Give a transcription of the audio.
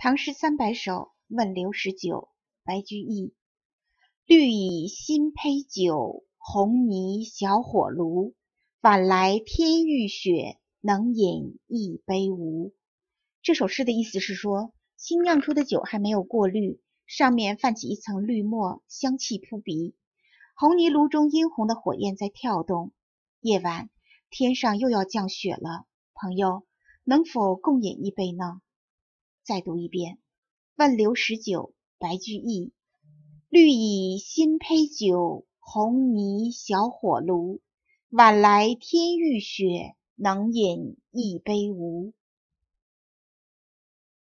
唐诗三百首问刘十九白居易：绿蚁新醅酒，红泥小火炉。晚来天欲雪，能饮一杯无？这首诗的意思是说，新酿出的酒还没有过滤，上面泛起一层绿墨，香气扑鼻。红泥炉中殷红的火焰在跳动。夜晚，天上又要降雪了，朋友，能否共饮一杯呢？再读一遍。问刘十九，白居易。绿蚁新醅酒，红泥小火炉。晚来天欲雪，能饮一杯无？